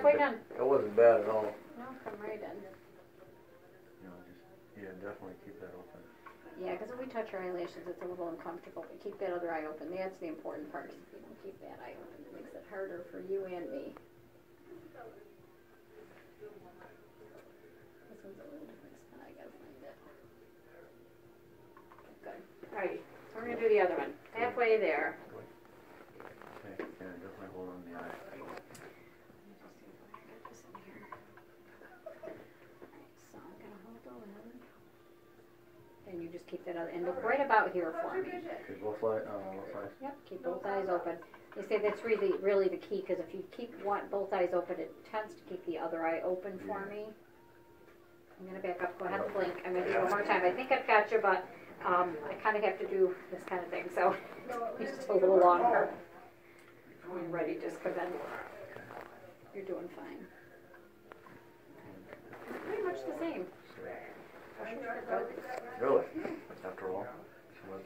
halfway done. It wasn't bad at all. No, come right in. You know, just, yeah, definitely keep that open. Yeah, because if we touch our eyelashes, it's a little uncomfortable. But keep that other eye open. That's the important part. 'cause If you don't keep that eye open, it makes it harder for you and me. This one's a little different spot. I gotta find it. Good. Alright, so we're gonna do the other one. Halfway there. Okay, yeah, definitely hold on the eye. Let me just see if I can get this in here. Alright, so I'm gonna hold the lid. And you just keep that other, and look right about here for me. Okay, both eye, uh, both eyes. Yep, keep both eyes open. They say that's really, really the key, because if you keep one, both eyes open, it tends to keep the other eye open for me. I'm gonna back up, go ahead and blink, I'm gonna do it one more time. I think I've got you, but, um, I kinda have to do this kind of thing, so it's just a little longer. You're ready, just come in. You're doing fine. Pretty much the same. Pressures are good. Really? After all? She was,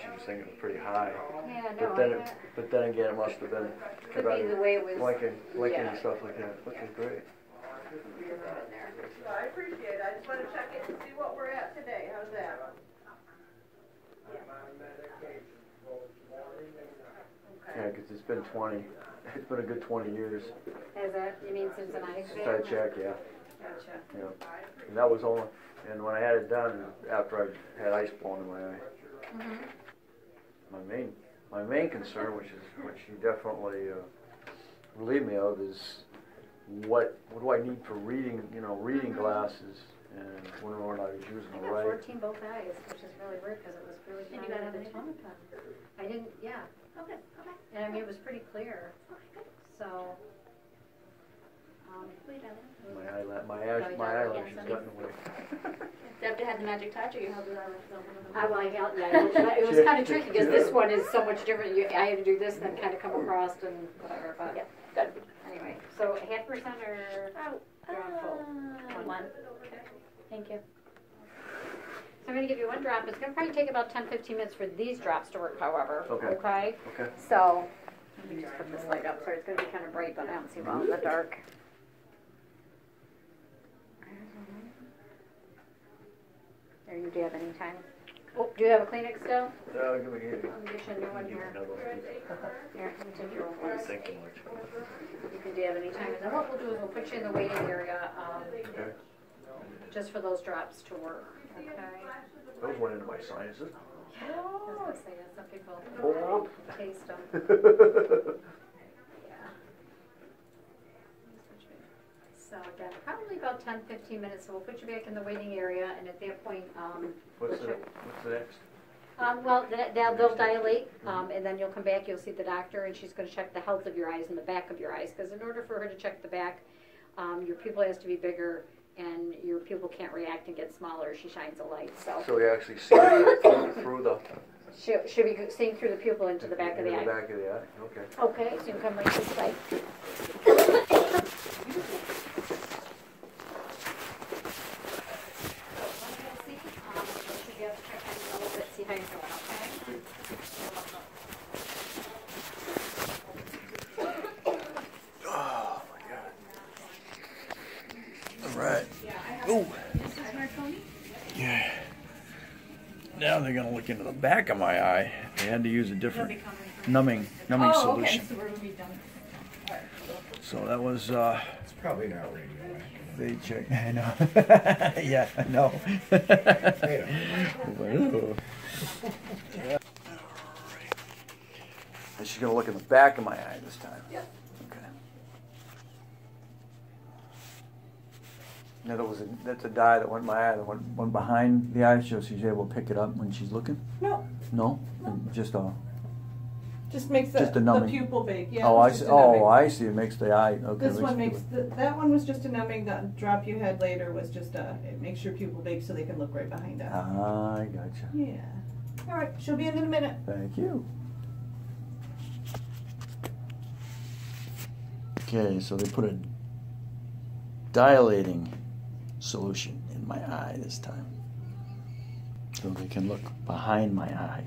she was thinking it was pretty high. Yeah, no, But then, I, it, but then again, it must have been could be the way it was. blinking, blinking yeah. and stuff like that, which is great. You're good in there. So I appreciate it. I just wanna check it and see what we're at today. How's that? Yeah, 'cause it's been twenty, it's been a good twenty years Is that, you mean since an eye since I exam? checked, yeah, Gotcha. yeah. And that was only, and when I had it done, after I had ice blown in my eye. Mhm. My main, my main concern, which is, which you definitely, uh, relieve me of, is what, what do I need for reading, you know, reading glasses? And when or not I was using I the got right. fourteen both eyes, which is really weird, cause it was really. And you got with it the on. I didn't, yeah, Okay, okay, and I mean, it was pretty clear, okay, good. so. Um, Wait, My eyelash, my eyelash, my eyelashes got in the way. Deb had the magic touch, or you held it on with the I, well, I held, yeah, it was- it was kinda tricky, cause this one is so much different, you, I had to do this and then kinda come across and whatever, but. Yeah, good. Anyway, so half percent or, Oh, You're on full. uh, one. Thank you. so I'm gonna give you one drop, it's gonna probably take about 10, 15 minutes for these drops to work, however, Okay. okay? Okay. So, let me just put this light up, sorry, it's gonna be kinda bright, but I don't see well in the dark. There, you do have any time? Oh, do you have a Kleenex still? Give me, give me. Let me get you a new one here. Here, let me take your old you one. thinking, Rich? You can do you have any time, and then what we'll do is we'll put you in the waiting area, um, Okay. just for those drops to work, okay? Those went into my sinuses. I was gonna say that, some people Oh. taste them, So again, probably about 10, 15 minutes, so we'll put you back in the waiting area, and at that point, um, What's the, what's the next? Um, well, th- they'll, they'll dilate, um, and then you'll come back, you'll see the doctor, and she's gonna check the health of your eyes and the back of your eyes, because in order for her to check the back, um, your pupil has to be bigger, and your pupil can't react and get smaller, she shines a light, so. So you actually see it through the, She'll, she'll be seeing through the pupil into the back of the into eye. back of the eye, okay. Okay, so you can come right this way. See how you're doing, okay? Oh, my God. All right. Ooh. Yeah. Now they're gonna look into the back of my eye. They had to use a different numbing, numbing Oh, okay, solution. so we're be done. So that was, uh, It's probably not radioactive. they checked, I know. Yeah, I know. Ooh. Yeah. And she's gonna look in the back of my eye this time. Yep. Okay. Now, there was a, that's a dye that went in my eye, that went, went behind the eye, so she's able to pick it up when she's looking? No, No? Just a, just makes the, Just a the pupil big, yeah. oh, I see, oh, I see, it makes the eye, okay. This one makes, the, that one was just a numbing, the drop you had later was just a, it makes your pupil big so they can look right behind it. Ah, I gotcha. Yeah. All right, she'll be in in a minute. Thank you. Okay, so they put a dilating solution in my eye this time. So they can look behind my eye.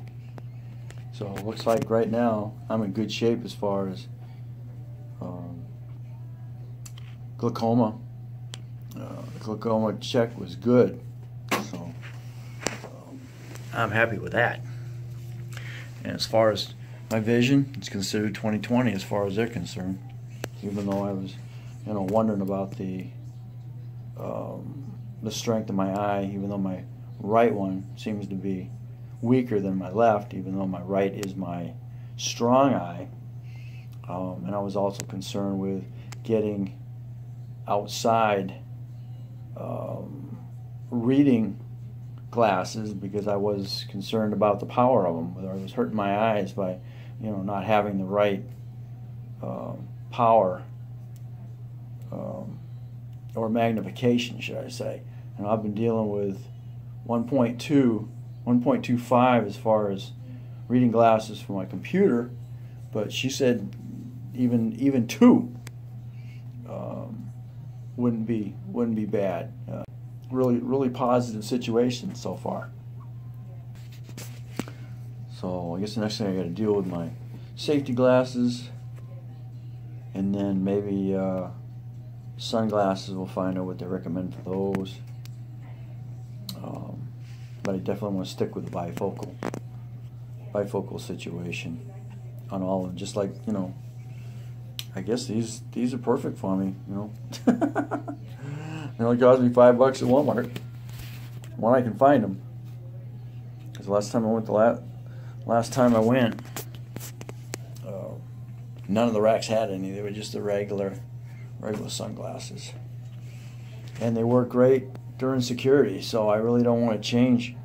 So it looks like right now I'm in good shape as far as um, glaucoma. Uh, the glaucoma check was good, so um, I'm happy with that. And as far as my vision, it's considered 20/20 as far as they're concerned. Even though I was, you know, wondering about the um, the strength of my eye, even though my right one seems to be weaker than my left, even though my right is my strong eye. Um, and I was also concerned with getting outside um, reading glasses because I was concerned about the power of them. Whether I was hurting my eyes by, you know, not having the right um, power um, or magnification, should I say. And I've been dealing with 1.2, 1.25 as far as reading glasses for my computer, but she said even even two um, wouldn't be wouldn't be bad. Uh, really really positive situation so far. So I guess the next thing I got to deal with my safety glasses, and then maybe uh, sunglasses. We'll find out what they recommend for those. Um, but I definitely want to stick with the bifocal bifocal situation on all of them. Just like you know, I guess these these are perfect for me. You know, they only cost me five bucks at Walmart when I can find them. Because the last time I went, the last last time I went, uh, none of the racks had any. They were just the regular regular sunglasses, and they work great during security. So I really don't want to change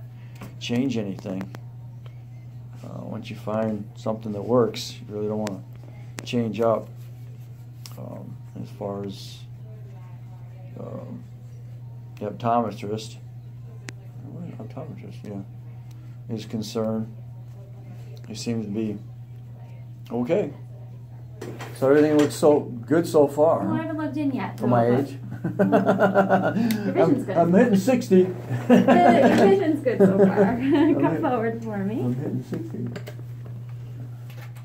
change anything. Uh, once you find something that works, you really don't want to change up um, as far as um, the optometrist, optometrist, yeah, is concerned. He seems to be okay. So everything looks so good so far. Oh, I haven't logged in yet. For my so- age. vision's I'm, good. I'm hitting 60. Your vision's good so far. I'm Come hit- forward for me. I'm hitting 60.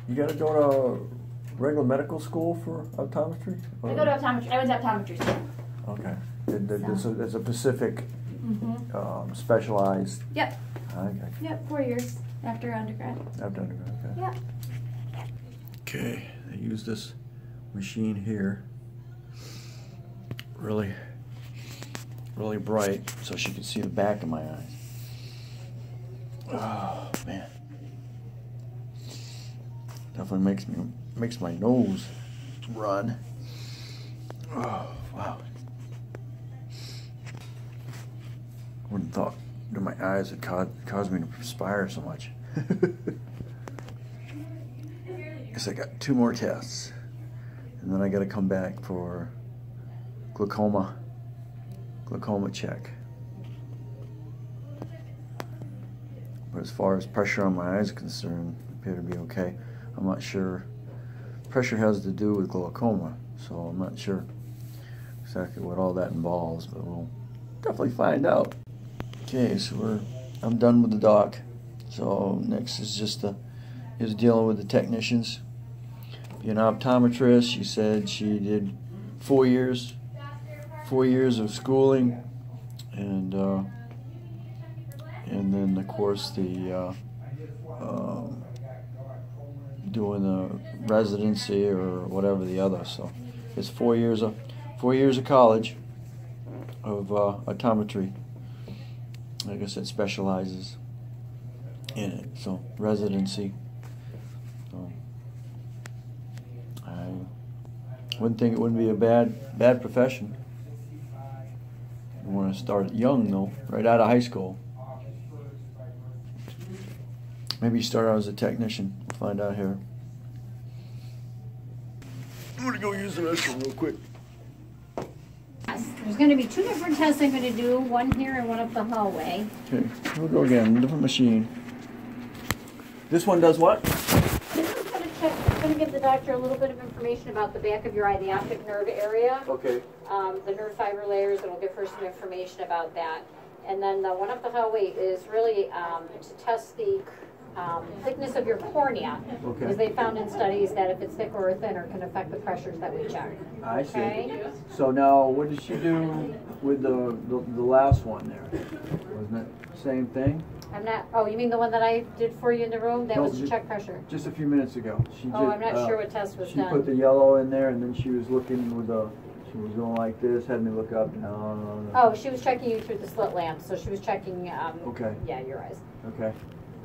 You gotta go to regular medical school for optometry? I go to optometry. I went to optometry school. Okay. It- it- It's a, it's a Pacific Mm-hmm. um, specialized. Yep. I got you. Yep. Four years after undergrad. I've done it. Okay. Yep. Okay, Use this machine here. Really, really bright, so she can see the back of my eyes. Oh man, definitely makes me makes my nose run. Oh wow. Wouldn't thought that my eyes had caused, cause me to perspire so much. Guess I got two more tests. And then I gotta come back for glaucoma glaucoma check. But as far as pressure on my eyes is concerned, appear to be okay. I'm not sure. Pressure has to do with glaucoma, so I'm not sure exactly what all that involves, but we'll definitely find out. Okay, so we're I'm done with the doc. So next is just the is dealing with the technicians. Being an optometrist, she said she did four years, four years of schooling, and uh, and then of course the uh, um, doing the residency or whatever the other. So it's four years of four years of college of uh, optometry. Like I said, specializes in it. So residency. So I wouldn't think it wouldn't be a bad bad profession. You want to start young though, right out of high school. Maybe you start out as a technician. We'll find out here. I'm gonna go use the restroom real quick. There's gonna be two different tests I'm gonna do, one here and one up the hallway. Okay, we'll go again. Different machine. This one does what? This is gonna check, it's gonna give the doctor a little bit of information about the back of your eye, the optic nerve area. Okay. um, the nerve fiber layers, it'll give her some information about that. And then the one up the hallway is really um, to test the um, thickness of your cornea. Because they found in studies that if it's thicker or thinner can affect the pressures that we check. I see. Okay? So now, what did she do with the, the, the last one there? Wasn't it the same thing? I'm not, oh, you mean the one that I did for you in the room? That No, was to ju- check pressure? Just a few minutes ago. She Oh, did, I'm not uh, sure what test was She put the yellow in there and then she was looking with the, she was going like this, had me look up, down. Oh, she was checking you through the slit lamp, so she was checking, um, Okay, yeah, your eyes. okay.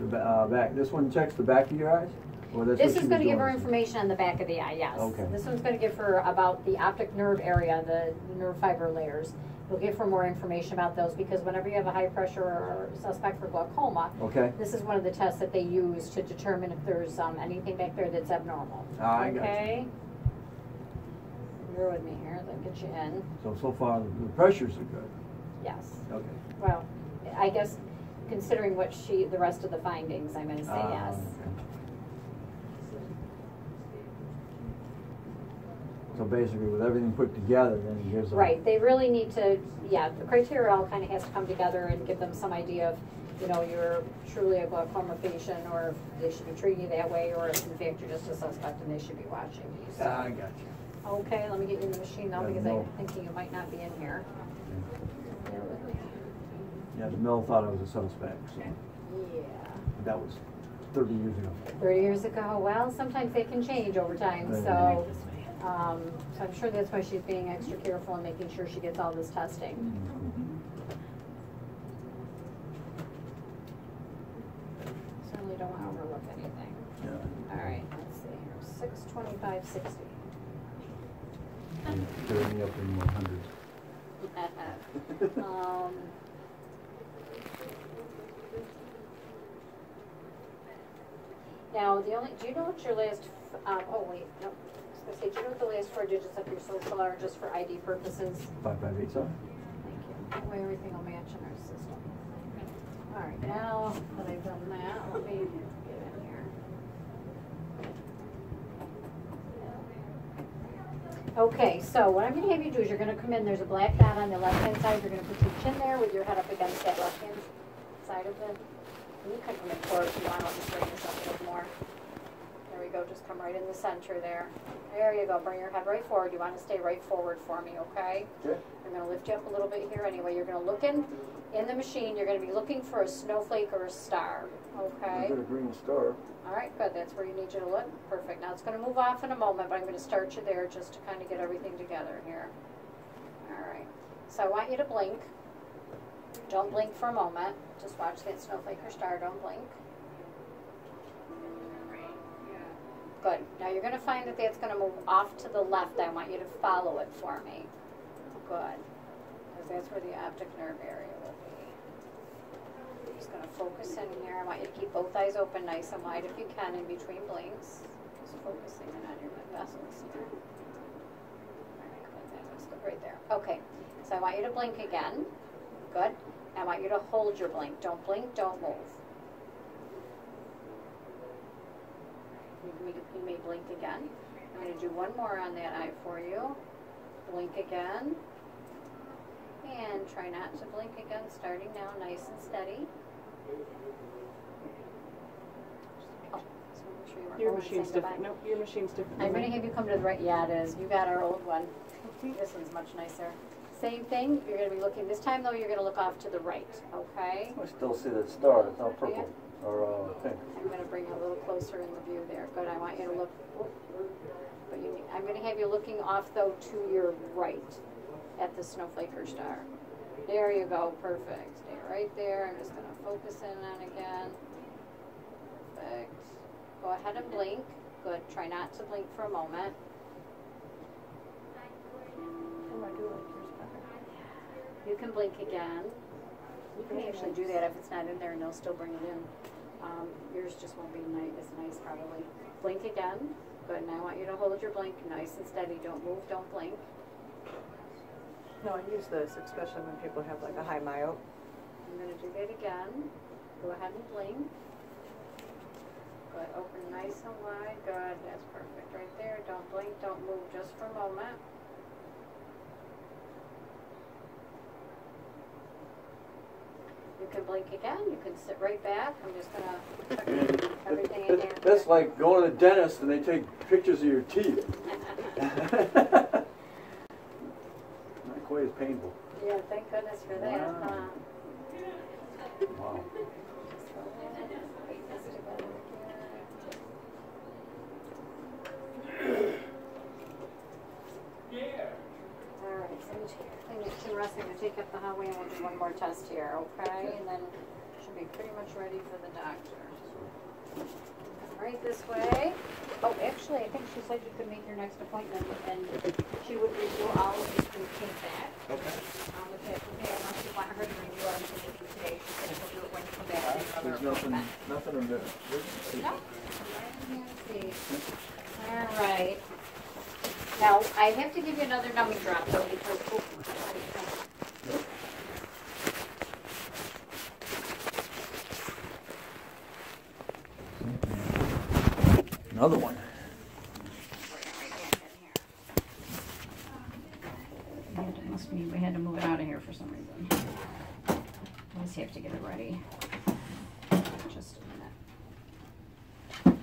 The, ba- uh, back, this one checks the back of your eyes? Or that's what This she is was gonna give her doing? information on the back of the eye, yes. Okay. This one's gonna give her about the optic nerve area, the nerve fiber layers. It'll give her more information about those, because whenever you have a high pressure or suspect for glaucoma, Okay, this is one of the tests that they use to determine if there's, um, anything back there that's abnormal. Ah, I got you. Okay? You're with me here, let me get you in, so, so far, the pressures are good. yes. Okay. Well, I guess considering what she, the rest of the findings, I'm gonna say Ah, yes. okay. So basically, with everything put together, then it gives them. Right, they really need to, yeah, the criteria all kind of has to come together and give them some idea of, you know, you're truly a glaucoma patient, or if they should be treating you that way, or if in fact you're just a suspect and they should be watching you, Ah, I got you. Okay, let me get you in the machine now, Yeah, because no. I'm thinking you might not be in here. Bear with me. Yeah, the mill thought I was a suspect, so Yeah, that was thirty years ago. thirty years ago, well, sometimes they can change over time, so, um, so I'm sure that's why she's being extra careful and making sure she gets all this testing. Certainly don't want to overlook anything. Yeah. All right, let's see here, six twenty-five sixty. Tearing me up in one hundreds. Um. Now, the only, do you know what your last, um, oh wait, no, I say, do you know what the last four digits of your social are, just for ID purposes? Five, five, eight, seven? Thank you. That way everything will match in our system. All right, now that I've done that, let me get in here. Okay, so what I'm gonna have you do is you're gonna come in, there's a black dot on the left-hand side, you're gonna put your chin there with your head up against that left-hand side of the, you can come in forward if you want, I'll just bring this up a little more. We go, just come right in the center there. There you go, bring your head right forward, you wanna stay right forward for me, okay? Okay. I'm gonna lift you up a little bit here anyway, you're gonna look in, in the machine, you're gonna be looking for a snowflake or a star, okay? I got a green star. All right, good, that's where you need you to look, perfect. Now, it's gonna move off in a moment, but I'm gonna start you there just to kind of get everything together here. All right, so I want you to blink. Don't blink for a moment, just watch that snowflake or star, don't blink. Good, now you're gonna find that that's gonna move off to the left, I want you to follow it for me. Good, because that's where the optic nerve area will be. Just gonna focus in here. I want you to keep both eyes open nice and wide if you can in between blinks. Just focusing in on your blood vessels here. Right there. Okay, so I want you to blink again. Good. I want you to hold your blink. Don't blink, don't move. You may, you may blink again. I'm gonna do one more on that eye for you. Blink again. And try not to blink again, starting now, nice and steady. Oh, just wanna make sure you weren't Your going machine's saying goodbye. different, nope, your machine's different. I'm gonna have you come to the right, yeah, it is, you got our old one. This one's much nicer. Same thing, you're gonna be looking, this time though, you're gonna look off to the right, okay? I still see that star, it's not oh, purple, or, uh, pink. I'm gonna bring you a little closer in the view there, good, I want you to look, but you, I'm gonna have you looking off though to your right at the snowflake or star. There you go, perfect, stay right there, I'm just gonna focus in on again. Perfect, go ahead and blink, good, try not to blink for a moment. Oh, I do like yours better. You can blink again. You can actually do that if it's not in there and they'll still bring it in. Um, yours just won't be nice, as nice probably. Blink again. Good, and I want you to hold your blink nice and steady. Don't move, don't blink. No, I use this, especially when people have like a high myope. I'm gonna do that again. Go ahead and blink. Good, open nice and wide. Good, that's perfect right there. Don't blink, don't move just for a moment. You can blink again, you can sit right back, I'm just gonna tuck everything in there. That's, like going to the dentist and they take pictures of your teeth. Not quite as painful. Yeah, thank goodness for that, Wow. Wow. Alright, so we take, clean it to rest, I'm gonna take up the highway and we'll do one more test here, okay? And then should be pretty much ready for the doctor. Right this way. Oh, actually, I think she said you could make your next appointment and she would review all of this when you came back. Okay. Um, if okay, unless you want her to review everything with you today, she said she'll do it when you come back. for There's nothing, nothing in there. No. All right. Now, I have to give you another numbing drop though, because. oh, Another one. We had to- Must be, we had to move it out of here for some reason. I just have to get it ready. Just a minute.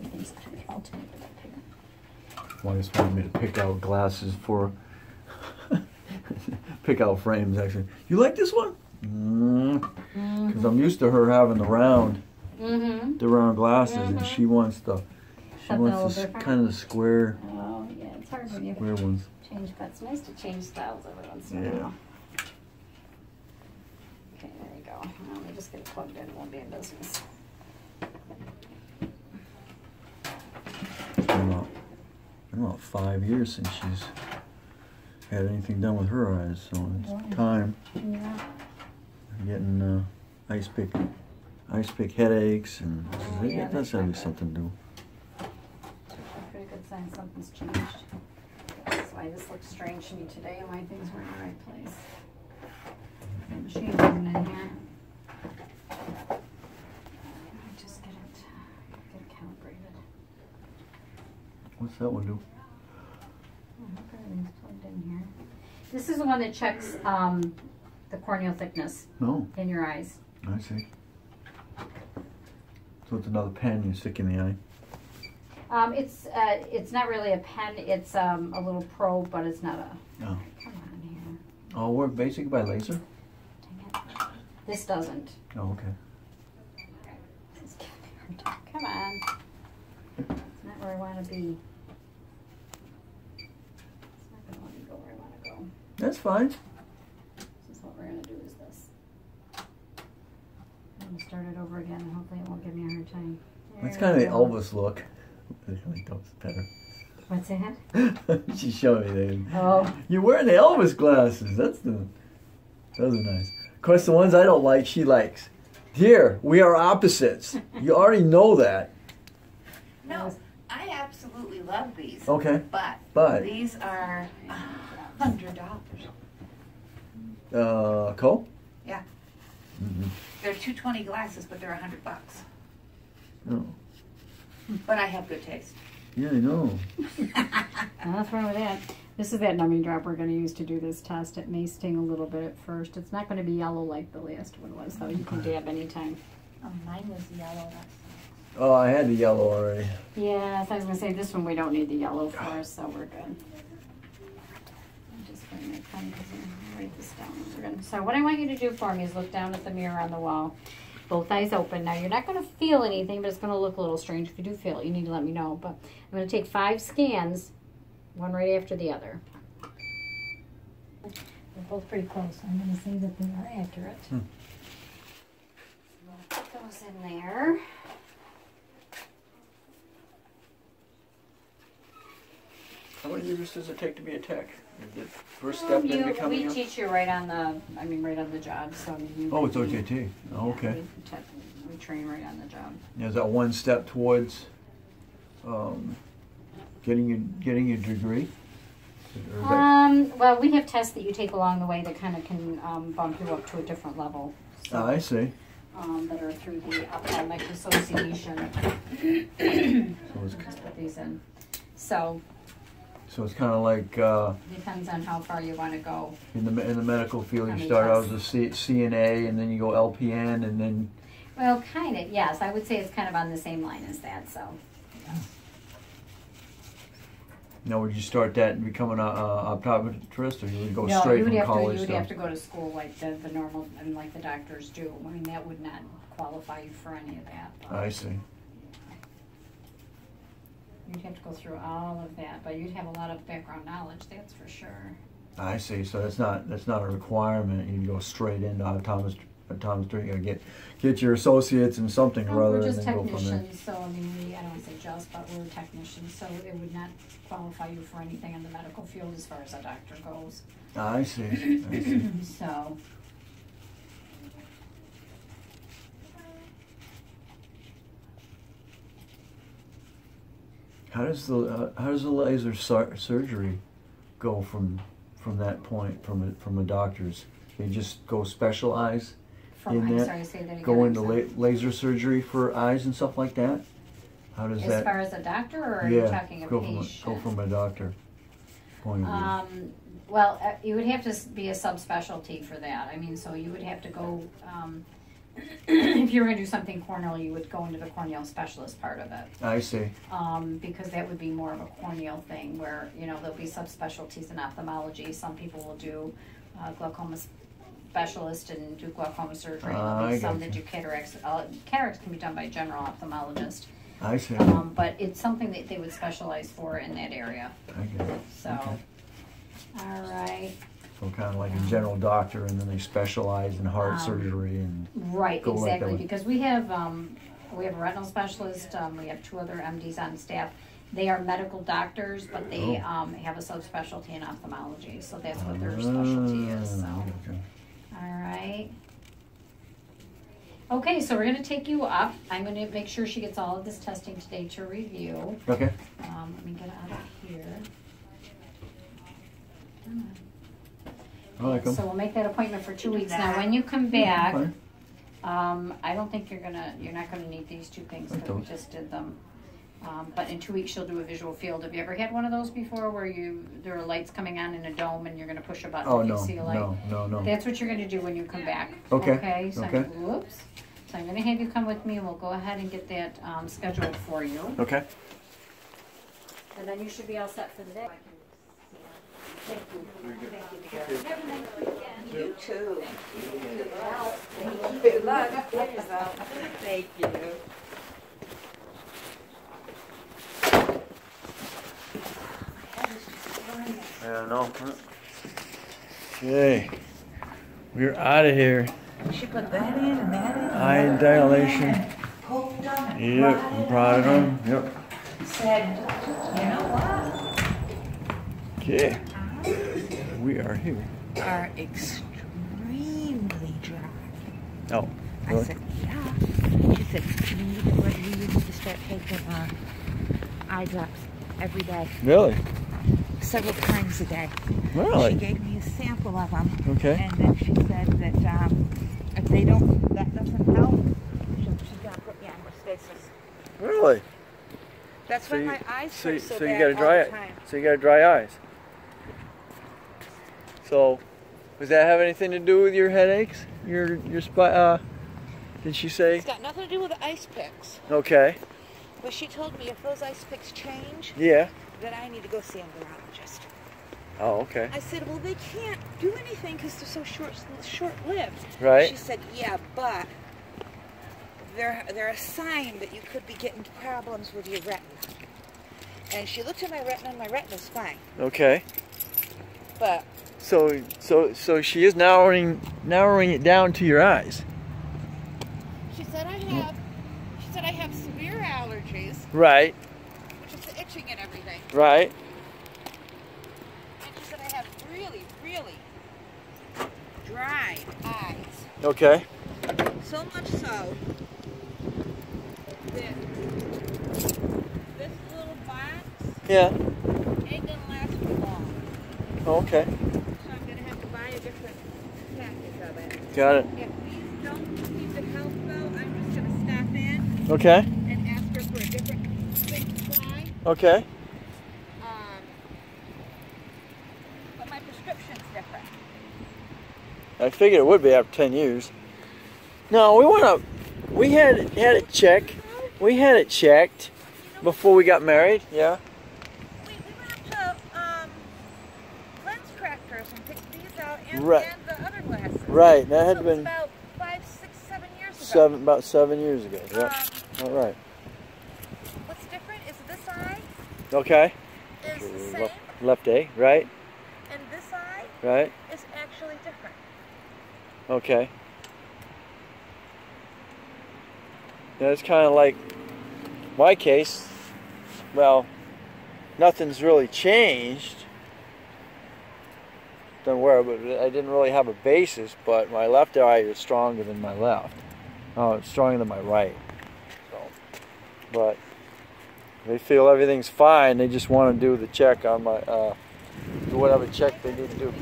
Everything's all taken up here. One just wanted me to pick out glasses for, pick out frames actually. You like this one? Because I'm used to her having the round, Mm-hmm. the round glasses, and she wants the, she Something wants the kind of the square, Oh, yeah, it's hard when you square ones. change, but it's nice to change styles every once in a while. Yeah. Okay, there you go. Now Let me just get it plugged in, we'll be in business. It's been about, been about five years since she's had anything done with her eyes, so Wow. it's time. Yeah. Ice pick, ice pick headaches, and Oh, yeah, it that's does have good. something to do. Pretty good sign something's changed. That's why this looks strange to me today and why things weren't in the right place. The Machine isn't in here. Let me Just get it, get it calibrated. What's that one do? Everything's plugged in here. This is the one that checks, um, the corneal thickness No, in your eyes. I see. So it's another pen you stick in the eye. Um, it's, uh, it's not really a pen, it's, um, a little probe, but it's not a, Oh. come on here. Oh, work basically by laser? Dang it. This doesn't. Oh, okay. This is giving me a hard time. Come on. It's not where I wanna be. It's not let me go where I wanna go. That's fine. This is what we're gonna do is this. I'm gonna start it over again and hopefully it won't give me a hard time. That's kind of the. Elvis look. I like those better. What's that? she showed me that. Oh, You're wearing the Elvis glasses. That's the. Those are nice. Of course, the ones I don't like, she likes. Here, we are opposites. You already know that. No, I absolutely love these, Okay, but but these are hundred dollars. uh, Cole. Yeah. Mhm. They're two twenty glasses, but they're a hundred bucks. Oh, But I have good taste. yeah, I know. Nothing wrong with that. This is that numbing drop we're gonna use to do this test. It may sting a little bit at first. It's not gonna be yellow like the last one was, though. You can dab anytime. Oh, mine was yellow. Oh, I had the yellow already. Yeah, so I was gonna say, this one we don't need the yellow for, ah. so we're good. I'm just gonna make fun, because I'm gonna write this down. We're gonna- So what I want you to do for me is look down at the mirror on the wall, both eyes open. Now, you're not gonna feel anything, but it's gonna look a little strange. If you do feel it, you need to let me know. But I'm gonna take five scans, one right after the other. They're both pretty close, I'm gonna say that they are accurate. Hmm. Put those in there. How many years does it take to be a tech? It first step in you- becoming We a? teach you right on the, I mean, right on the job, so you. Oh, it's we- OJT. Oh, yeah, okay. We te- we train right on the job. Is that one step towards um, getting your getting your degree? Or is that- Um, well, we have tests that you take along the way that kind of can, um, bump you up to a different level. So, Ah, I see. Um, that are through the Ophthalmic Association. So it's Just put these in. So, So it's kind of like uh, Depends on how far you wanna go. in the in the medical field, you start out as a C, CNA, and then you go LPN, and then Well, kinda, yes, I would say it's kind of on the same line as that, so. you know, would you start that and become an uh, optometrist, or you would go No, straight you would from have to, college? you would to- have to go to school like the, the normal, and like the doctors do. I mean, that would not qualify you for any of that. but I see. You'd have to go through all of that, but you'd have a lot of background knowledge, that's for sure. I see. So that's not that's not a requirement. You go straight into. Optometry. You gotta get get your associates and something or Well, other, we're just technicians, so I mean, we, I don't say just, but we're technicians, so it would not qualify you for anything in the medical field as far as a doctor goes. I see. I see. So, How does the uh, how does the laser sur- surgery go from from that point from a, from a doctor's? They just go specialize, from, In I'm that, sorry, say that again. go into la- laser surgery for eyes and stuff like that. How does As that? far as a doctor, or are you yeah, talking a go from patient? a, go from a doctor point of view. Um, well, uh, you would have to be a subspecialty for that. I mean, so you would have to go, um, if you were gonna do something corneal, you would go into the corneal specialist part of it. I see. Um, because that would be more of a corneal thing where, you know, there'll be subspecialties in ophthalmology. Some people will do uh, glaucoma specialist and do glaucoma surgery. There'll be I some that do cataracts. Uh, cataracts can be done by a general ophthalmologist. I see. Um, but it's something that they would specialize for in that area. I get it. So, Okay. all right. So kind of like a general doctor, and then they specialize in heart Um, surgery and. Right, Go like exactly, because we have, um, we have a retinal specialist, um, we have two other MDs on staff. They are medical doctors, but they, Oh. um, have a subspecialty in ophthalmology, so that's what their specialty is, so, Ah, okay. alright. Okay, so we're gonna take you up, I'm gonna make sure she gets all of this testing today to review. Okay. Um, let me get out of here. I like 'em. So we'll make that appointment for two weeks. Now, when you come back, Fine. um, I don't think you're gonna, you're not gonna need these two things, Like because we those. just did them. Um, but in two weeks, she'll do a visual field. Have you ever had one of those before, where you, there are lights coming on in a dome and you're gonna push a button Oh and you no, see a light? no, no, no. That's what you're gonna do when you come back. Okay, Okay, so, okay. I'm- whoops. So I'm gonna have you come with me, and we'll go ahead and get that, um, scheduled for you. Okay. And then you should be all set for the day. Thank you. Thank you. Have a nice weekend. You too. Good luck. Thank you. Yeah, no. Okay. We're out of here. She put that in and that in. Eye dilation. Yep, I'm proud them. Yep. Said, you know what? Okay. We are here. Are extremely dry. Oh, I said, yeah. She said, you need to, you need to start taking uh, eye drops every day, Really? several times a day. Really? She gave me a sample of them, Okay. and then she said that um, if they don't, that doesn't help, she- she's gonna put me on Restasis. Really? That's So why you- my eyes so so, so you gotta all dry it. So you got to dry eyes. So, does that have anything to do with your headaches? Your your spot? Uh, did she say? It's got nothing to do with the ice picks, Okay. but she told me if those ice picks change, Yeah. then I need to go see a neurologist. Oh, okay. I said, well, they can't do anything because they're so short, short-lived. Right. She said, yeah, but they're they're a sign that you could be getting problems with your retina. And she looked at my retina, and my retina's fine. Okay. But So so so she is narrowing narrowing it down to your eyes. she said I have, she said I have severe allergies, Right. which is the itching and everything. Right. And she said I have really, really dry eyes. Okay. So much so that this little box Yeah. ain't gonna last for long. Okay. Got it. If don't need the I'm just going to stop in. Okay. And ask her for a different. Okay. Um, but my prescription's different. I figured it would be after 10 years. No, we want to, we had, had it checked. We had it checked before we got married, yeah. Right. That had been about five, six, seven years ago. seven about seven years ago. Yeah. Um, All right. what's different is this eye Okay. is the same, Left, left A. Right. and this eye Right. is actually different. Okay. Yeah, it's kind of like my case. Well, nothing's really changed. Don't worry, but I didn't really have a basis. But my left eye is stronger than my left. Oh, it's stronger than my right. So, but they feel everything's fine. They just want to do the check on my, uh, do whatever check they need to do.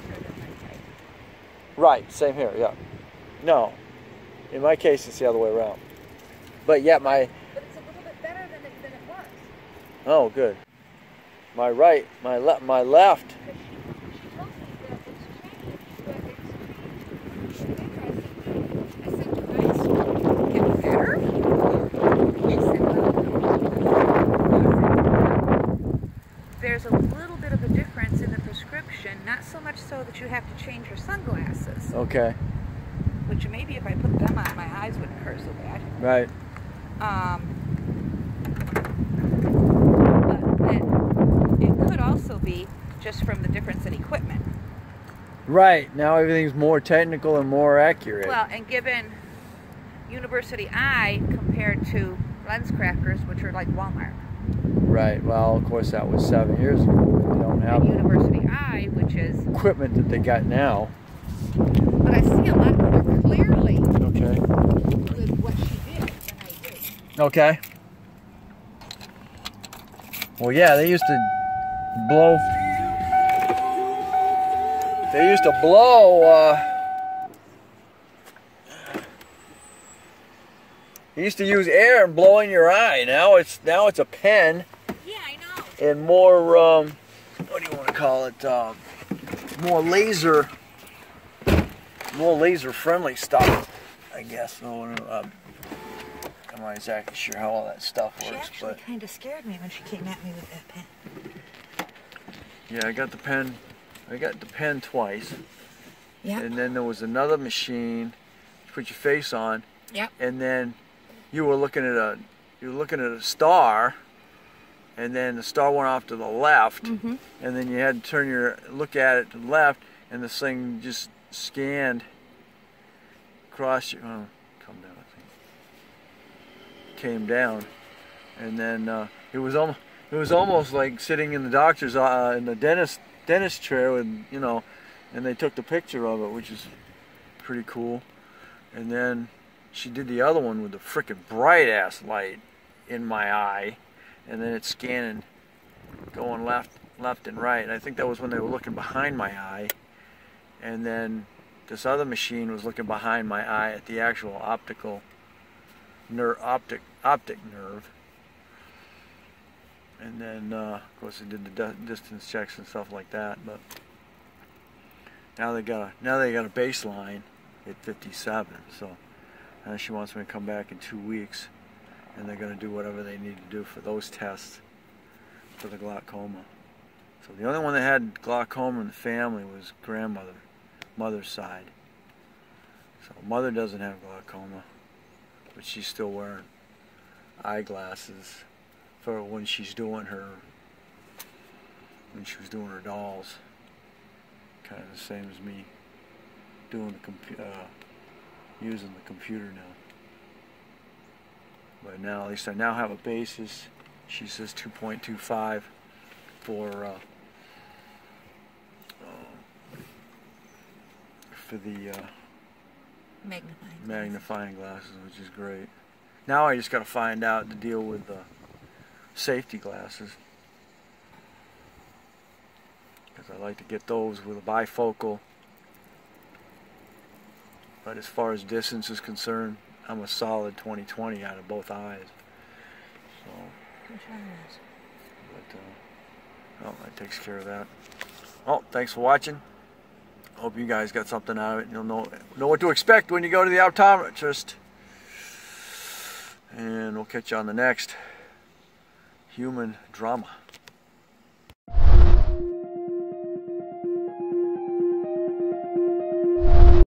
Right, same here. Yeah. No. In my case, it's the other way around. But yet my But it's a little bit better than it, than it was. oh, good. My right, my left, my left. Because she, she told me that it's changed, but it's changed. I said, I said, get better? He said, well, there's a little bit of a difference in the prescription, not so much so that you have to change your sunglasses, Okay. which maybe if I put them on, my eyes wouldn't hurt so bad. Right. Um, but it, it could also be just from the difference in equipment. Right. Now everything's more technical and more accurate. Well, and given University Eye compared to LensCrafters, which are like Walmart, right. Well, of course that was seven years ago. They don't have and the University Eye, which is, equipment that they got now. but I see a lot more clearly Okay. with what she did than I do. Okay. Well, yeah, they used to blow. They used to blow. Uh, they used to use air and blow in your eye. Now it's now it's a pen Yeah, I know. and more. Um, what do you want to call it? Um, more laser. More laser friendly stuff, I guess. So, um, I'm not exactly sure how all that stuff She works, actually but. kind of scared me when she came at me with that pen. Yeah, I got the pen. I got the pen twice, Yeah. and then there was another machine. You put your face on. Yep. And then you were looking at a you were looking at a star, and then the star went off to the left, Mm-hmm. and then you had to turn your look at it to the left, and this thing just scanned across your. Oh, come down, I think. Came down, and then uh, it was almost it was almost like sitting in the doctor's uh, in the dentist dentist chair with you know, and they took the picture of it, which is pretty cool. And then she did the other one with the frickin' bright ass light in my eye, and then it's scanning, going left, left and right. And I think that was when they were looking behind my eye, and then this other machine was looking behind my eye at the actual optical nerve, optic, optic nerve. And then, uh, of course, they did the distance checks and stuff like that. But now they got a now they got a baseline at 57. So now she wants me to come back in two weeks, and they're going to do whatever they need to do for those tests for the glaucoma. So the only one that had glaucoma in the family was grandmother, mother's side. So mother doesn't have glaucoma, but she's still wearing eyeglasses for when she's doing her when she was doing her dolls. Kind of the same as me doing the uh, using the computer now. But now, at least I now have a basis. She says 2.25 for uh, uh, for the uh, Magnifying. magnifying glasses, which is great. Now I just got to find out to deal with the safety glasses. Because I like to get those with a bifocal. But as far as distance is concerned, I'm a solid 20/20 out of both eyes. So, Which one is? but uh, oh, that takes care of that. Well, thanks for watching. hope you guys got something out of it. You'll know know what to expect when you go to the optometrist. And we'll catch you on the next human drama.